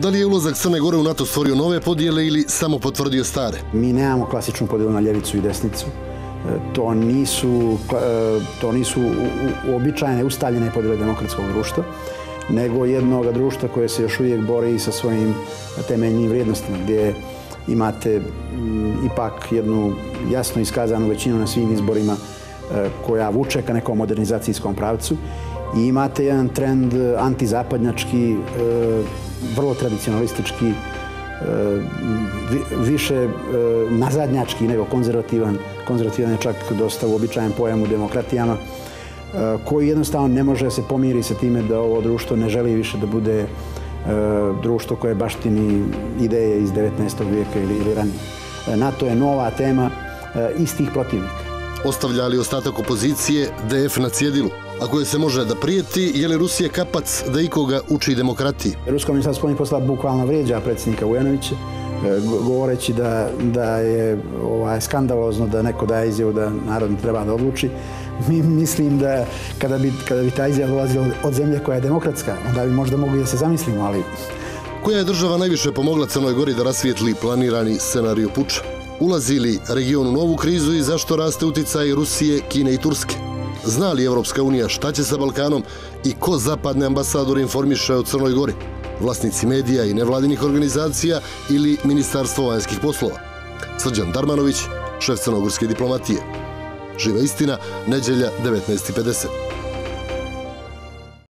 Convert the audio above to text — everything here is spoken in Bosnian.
Da li je ulazak Crne Gore u NATO stvorio nove podijele ili samo potvrdio stare? Mi nemamo klasičnu podijelu na ljevicu i desnicu. E, to nisu, e, to nisu uobičajene, ustaljene podijele demokratskog društva, nego jednog društva koje se još uvijek bori sa svojim temeljnim vrijednostima, gdje imate mm, ipak jednu jasno iskazanu većinu na svim izborima e, koja vuče ka nekom modernizacijskom pravcu i imate jedan trend e, antizapadnjački, e, vrlo tradicionalistički, e, više nazadnjački nego konzervativan. Konzervativan je čak dosta uobičajen pojam u demokratijama, koji jednostavno ne može se pomiri sa time da ovo društvo ne želi više da bude društvo koje baštini ideje iz 19. vijeka ili ranije. NATO je nova tema istih protivnika. Ostavlja li ostatak opozicije DF na cjedilu? Ako je se može da prijeti, je li Rusija kapac da ikoga uči demokratiji? Rusko ministarstvo spolnih posla bukvalno vrijeđa predsjednika Vujanovića, e, govoreći da, da je ovaj, skandalozno da neko daje izjavu da narod treba da odluči. Mi mislim da kada bi, kada bi ta izjava dolazila od zemlje koja je demokratska, onda bi možda mogli da se zamislimo, ali... Koja je država najviše pomogla Crnoj Gori da rasvijetli planirani scenariju puča? Ulazi li region u novu krizu i zašto raste uticaj Rusije, Kine i Turske? Zna li Evropska unija šta će sa Balkanom i ko zapadne ambasador informiše o Crnoj Gori? Vlasnici medija i nevladinih organizacija ili Ministarstvo vanjskih poslova? Srđan Darmanović, šef crnogorske diplomatije. Živa istina, neđelja 19.50.